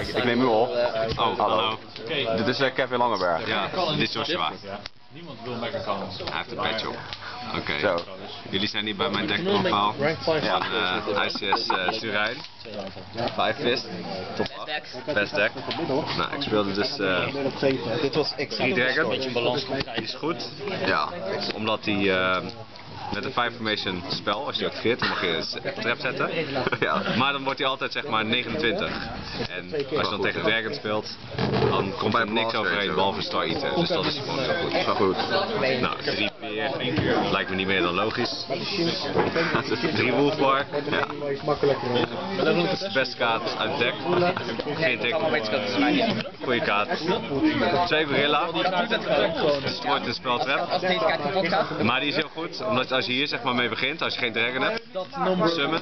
ik, ik neem u op. Oh, hallo. Dit is eh, Kevin Langeberg. Ja, dit is Joshua. Niemand wil Megacan. Hij heeft een patch op. Oké. Zo. Jullie zijn hier bij mijn deckprofiel van Ja. eh ICS eh Turijn. 5 fist. Top 8. Best deck. Nou, ik speelde dus eh Dit was Three Dragon. Die is goed. Ja. Omdat hij eh, met een 5 formation spel, als je die activeert, dan mag je een trap zetten. Ja. Maar dan wordt hij altijd zeg maar 29. En als je dan tegen Dragon speelt, dan komt er niks overheen behalve Star Eater. Dus dat is gewoon heel goed. Goed. Nou, drie peer lijkt me niet meer dan logisch. drie. Ja. Is de beste kaart uit het deck. Geen dik. Goeie kaart. Twee gorilla. Destroyt een speltrap. Maar die is heel goed, omdat als je hier zeg maar mee begint, als je geen dragon hebt, summon,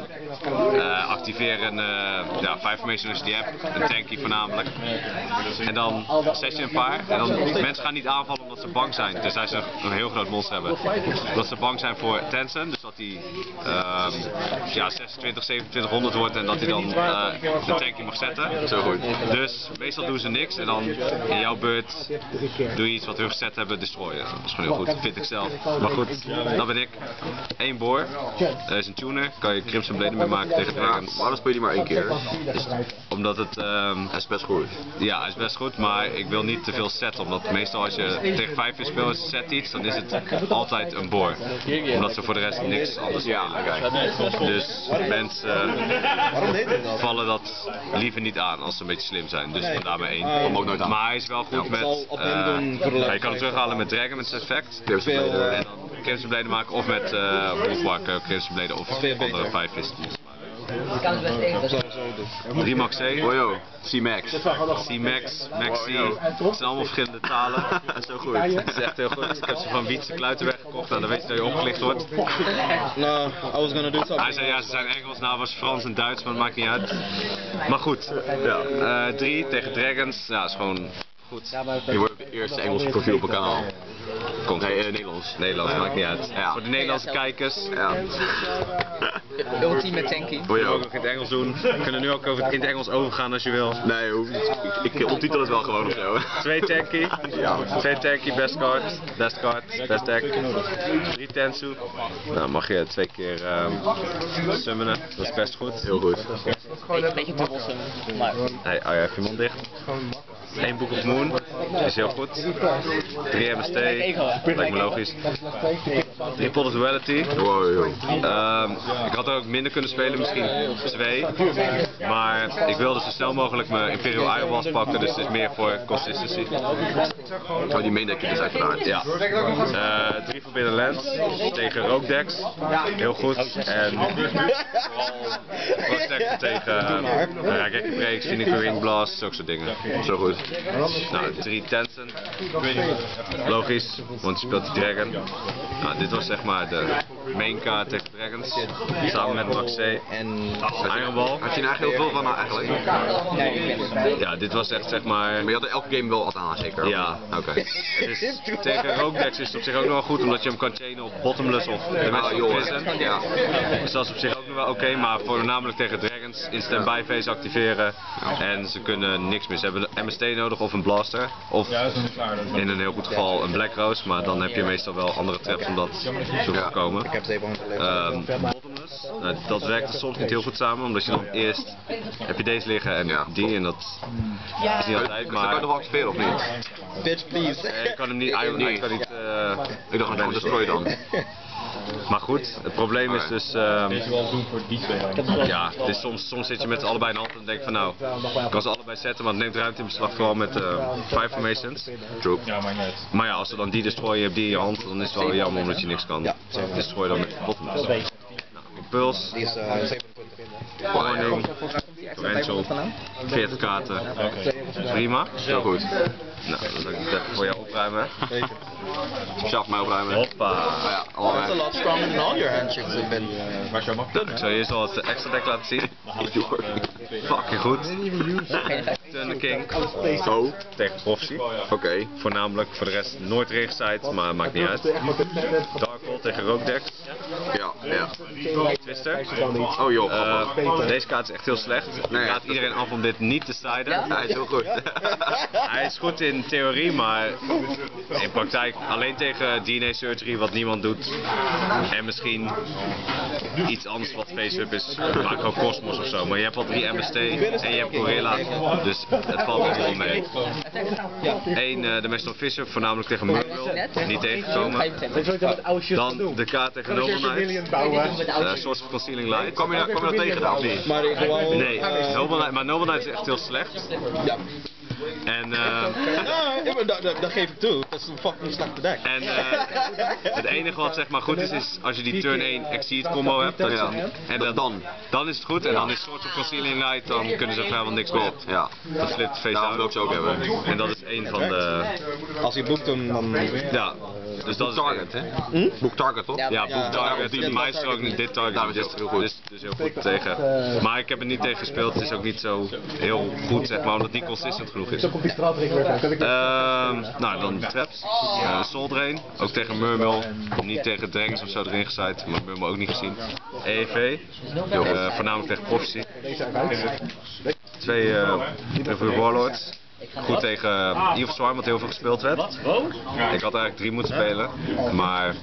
eh, activeer een uh, ja, 5 formation als je die hebt, een tanky voornamelijk. En dan zet je een paar en dan, mensen gaan niet aanvallen omdat ze bang zijn, tenzij ze een heel groot monster hebben. Omdat ze bang zijn voor Tensen, dus dat hij ehm, ja, 26, 2700 wordt en dat hij dan eh, de tanky mag zetten. Zo goed. Dus meestal doen ze niks en dan in jouw beurt doe je iets wat hun gezet hebben, destroyen. Dat is gewoon heel goed, vind ik zelf. Maar goed, dat ben ik. Eén boor, er is een tuner, kan je Crimson Blade mee maken tegen Maar dragons. waarom speel je maar één keer? Omdat het, ehm, Hij is best goed. ja, hij is best goed, maar ik wil niet te veel setten. Omdat meestal als je tegen 5 uur speelt en set iets, dan is het altijd een boor. Omdat ze voor de rest niks anders spelen. oké. Dus mensen vallen dat liever niet aan als ze een beetje slim zijn. Dus vandaar maar één. Kom ook nooit aan. Maar hij is wel goed met. eh, laatste je kan hem terughalen met Dragon met zijn effect. En dan Crimson Blade maken of met uh, uh, Crimson Blade of Veel beter. andere 5 is. Sowieso dus. 3 max C. Oh joh, C-Max. C-Max, Maxi. Het zijn allemaal verschillende talen. Zo goed. Het is echt heel goed. Ik heb ze van Wietse Kluitenweg gekocht. Nou, dan weet je dat je opgelicht wordt. Nou, I was gonna do something. Hij zei ja, ze zijn Engels. Nou, was Frans en Duits, maar dat maakt niet uit. Maar goed. Ja. Eh, drie tegen Dragons. Ja, is gewoon goed. Je wordt het eerste Engelse profiel op het kanaal. Komt Nee, goed. eh, Nederlands. Nederlands, maakt niet uit. Ja. Voor de Nederlandse kijkers. Ja. Ultieme tanky. Wil We je ook in het Engels doen. We kunnen nu ook over het in het Engels overgaan als je wil. Nee, hoeft niet. ik, ik ontitel het wel gewoon of zo. Twee tanky. Twee tanky, best card. Best card, best deck. Drie tensu. Nou, mag je twee keer ehm summonen. Dat is best goed. Heel goed. Beetje, beetje dubbelsum. Maar Hey, hou je even je mond dicht. Eén Book of Moon. Is heel goed. Drie MST. Lijkt me logisch. Drie Pot of Duality. Wow. Ehm, ik had er ook minder kunnen spelen, misschien twee. Maar ik wilde zo snel mogelijk mijn Imperial Iron Balls pakken, dus het is meer voor consistency. Oh, die main deck is uiteraard. Ja. Eh, drie Forbidden Lands tegen Rookdecks. Heel goed. En vooral Rookdecks tegen uh, Breaks, Ring Blast, zulke soort dingen. Zo goed. Nou, drie Tensen. Logisch, want je speelt Dragon. Nou, dit was zeg maar de main kaart tegen Dragons. Samen met Max C. En Iron Ball. Had je er eigenlijk heel veel van nou, eigenlijk? Ja, dit was echt zeg maar... Maar je had er elke game wel wat aan, zeker? Ja. Oké. Het is, tegen Rookdecks is het op zich ook nog wel goed, omdat je hem kan chainen op Bottomless of Ah, joh. Prison. Ja. Dus dat is op zich ook nog wel oké, maar voornamelijk tegen Dragons in standby phase activeren. En ze kunnen niks meer. Ze hebben een MST nodig of een Blaster. Of in een heel goed geval een Black Rose, maar dan heb je meestal wel andere traps om dat te voorkomen. ik heb 700 leven. Ehm, nou, dat werkt soms niet heel goed samen, omdat je dan eerst heb je deze liggen en Ja. die en dat is niet altijd, Ze kan je maar nog wel activeren of niet? Bitch, please. ik kan hem niet, hij kan niet eh, Ik dacht gewoon destroy dan. maar goed, het probleem is dus, ehm, Deze wel doen voor die twee. ja, het is soms, soms zit je met ze allebei in de hand en denk je van nou, ik kan ze allebei zetten, maar het neemt ruimte in beslag vooral met eh five formations. True. Ja, maar net. Maar ja, als ze dan die destroy je hebt die in je hand, dan is het wel jammer omdat je niks kan Ja. destroy dan met bottomless. Nou, Impuls, Die is eh 27. Torrential, 40 kaarten, prima. Heel goed. Nou, dan zal ik het even voor jou opruimen. Voor mij opruimen. Hoppa. Ah ja, That's a lot stronger than all your handshakes have been. Ik zal je eerst wel het extra deck laten zien. Fucking goed. Turn the King Zo. tegen Prophecy. Oké. Voornamelijk voor de rest nooit ringside, maar maakt niet uit. Darkhold tegen Rookdex. Ja. Ja. Twister. Oh joh. Eh, deze kaart is echt heel slecht. Ik Nee. raad iedereen af om dit niet te siden. Hij is heel goed. Hij is goed in theorie, maar in praktijk alleen tegen DNA surgery wat niemand doet. En misschien iets anders wat face-up is, vaak ook Cosmos of zo. Maar je hebt al drie MST en je hebt Gorilla, dus het valt er wel mee. Eén, eh, de Master Fisher, voornamelijk tegen Murmel, niet tegengekomen. Dan de kaart tegen Knight, uh, Source of Concealing Light. Kom je, daar- kom je dat tegen dan. Nee, Noble Knight, maar Noble Knight is echt heel slecht. Ja. En, Ja, maar dat, dat, dat geef ik toe. Dat is een fucking slechte deck. en eh, het enige wat zeg maar goed is, is als je die turn 1 Exceed combo hebt. Dat, Ja. En dat, Dan. dan is het goed. En dan is Source of Concealing Light, dan kunnen ze vrijwel niks meer. Ja. Dat flipt face out. ze ook hebben. En dat is een van de... Als hij boekt hem, dan... Ja, dus dat is Target, hè? Boek Target, toch? Ja. Ja, boek target, die- die die maestro ook niet, dit target, Daarom is dus, het heel goed. dus, dus heel goed tegen. Maar ik heb er niet tegen gespeeld, het is ook niet zo heel goed zeg maar, omdat het niet consistent genoeg is. Ehm, nou, dan traps, uh, Soul Drain, ook tegen Murmel, niet tegen Dragons of zo erin gezaaid, maar Murmel ook niet gezien. EEV, eh, voornamelijk tegen Prophecy. Twee eh Revue Warlords. Goed tegen Evil Swarm, wat heel veel gespeeld werd. Ik had eigenlijk drie moeten spelen, maar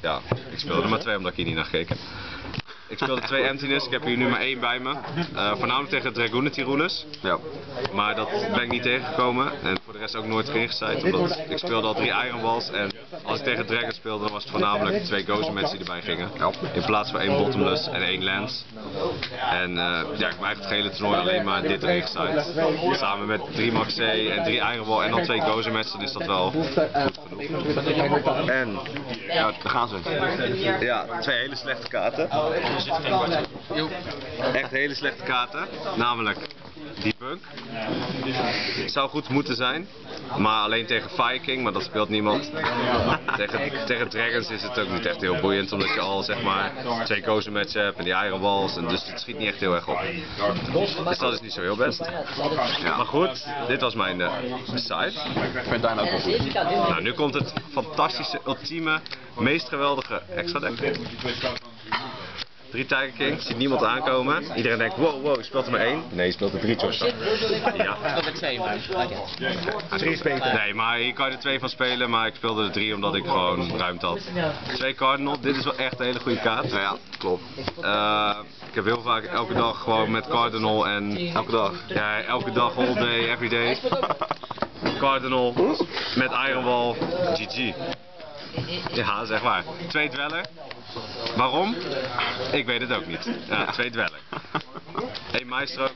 ja, ik speelde maar twee omdat ik hier niet naar gekeken. Ik speelde twee Emptiness, ik heb hier nu maar één bij me. Eh, voornamelijk tegen Dragoonity Rulers. Ja. Maar dat ben ik niet tegengekomen en rest ook nooit erin gezet. Omdat ik speelde al drie Iron Balls en als ik tegen Dragon speelde dan was het voornamelijk twee Gozer die erbij gingen. In plaats van één Bottomless en één Lance. En eh, ja, ik heb eigenlijk het hele toernooi alleen maar dit erin gezet. Samen met drie Max C en drie Iron Ball en dan twee Gozer dan is dat wel goed genoeg. En Ja, daar gaan ze. ja, twee hele slechte kaarten. Echt hele slechte kaarten. Namelijk die bunk. Zou goed moeten zijn. Maar alleen tegen Fire King, maar dat speelt niemand. tegen, tegen Dragons is het ook niet echt heel boeiend. Omdat je al zeg maar twee kozen match hebt en die Iron Balls. En dus het schiet niet echt heel erg op. Dus dat is niet zo heel best. Maar goed, dit was mijn eh, site. Ik vind Dijn ook wel goed. Nou, nu komt het fantastische, ultieme, meest geweldige extra deck. Drie Tiger King, ziet niemand aankomen. Iedereen denkt, wow, wow, je speelt er maar één. Nee, je speelt er drie Joshua. Ja. Dat er twee, maar. Oké. Drie is beter. Nee, maar hier kan je er twee van spelen, maar ik speelde er drie omdat ik gewoon ruimte had. Twee Cardinal, dit is wel echt een hele goede kaart. Ja, klopt. Eh, ik heb heel vaak elke dag gewoon met Cardinal en... Elke dag. Ja, elke dag, all day, every day. Cardinal met Iron Wall, GG. Ja, zeg maar. Twee dweller. Waarom? Ik weet het ook niet. Ja, twee dweller. Eén maestro,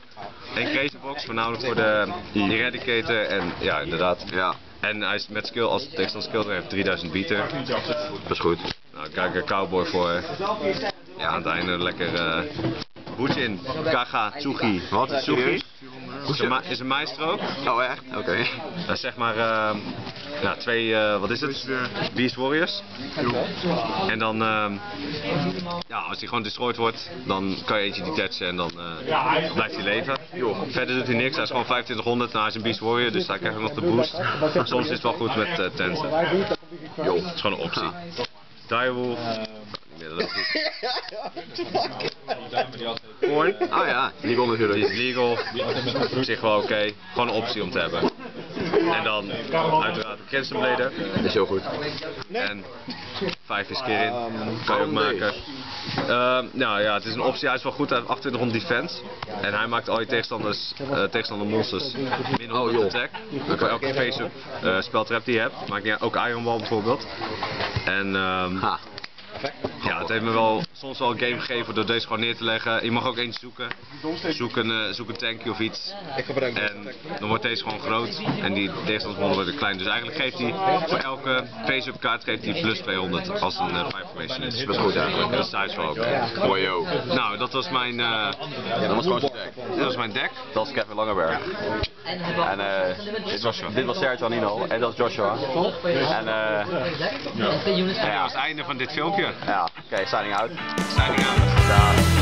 één crazybox, voornamelijk voor de Eradicator en ja, inderdaad. Ja, En hij is met skill, als tegenstander skill heeft 3000 beater. dat is goed. Nou, kijk er cowboy voor. Ja, aan het einde lekker eh Bujin, Kaga, Tsugi. Wat? Tsugi? Is een, ma- is een maestro. Oh echt? Oké. Dat is zeg maar ehm, ja, twee, eh, wat is het? Beast Warriors. En dan, ehm, ja, als die gewoon destroyed wordt, dan kan je eentje detachen en dan eh, blijft hij leven. Verder doet hij niks, hij is gewoon 2500 en hij is een Beast Warrior, dus hij krijgt nog de boost. Soms is het wel goed met uh, tensen. Jo, het is gewoon een optie. Direwolf. Niet meer, dat is goed. Korn. Ah ja, die kon Die natuurlijk. is legal. Op zich wel oké. Gewoon een optie om te hebben. En dan uiteraard Blader. Dat is heel goed. En 5 is Kirin. Kan je ook maken. Ehm, nou ja, het is een optie. Hij is wel goed. Hij heeft 28 rond defense. En hij maakt al je tegenstanders, eh tegenstander monsters min 100 attack. Voor elke face-up eh, speltrap die je hebt. Maakt niet uit. Ook Iron Ball bijvoorbeeld. En ehm, Ha. Ja, het heeft me wel soms wel een game gegeven door deze gewoon neer te leggen. Je mag ook eentje zoeken. Zoek een, eh, zoek een tankje of iets. Ik gebruik En dan wordt deze gewoon groot en die tegenstandsbonden worden klein. Dus eigenlijk geeft hij voor elke face-up kaart geeft hij plus 200 als een uh, fire formation is. Dat is goed eigenlijk. Dat is thuis wel oké. Mooi. Nou, dat was mijn, eh, Dat was gewoon zijn deck. dat was mijn deck. Dat is Kevin Langeberg. En eh, dit, was, dit was Sergio Nino en dat is Joshua. En eh, En dat was het einde van dit filmpje. ja, oké, signing out. Signing out. Dag.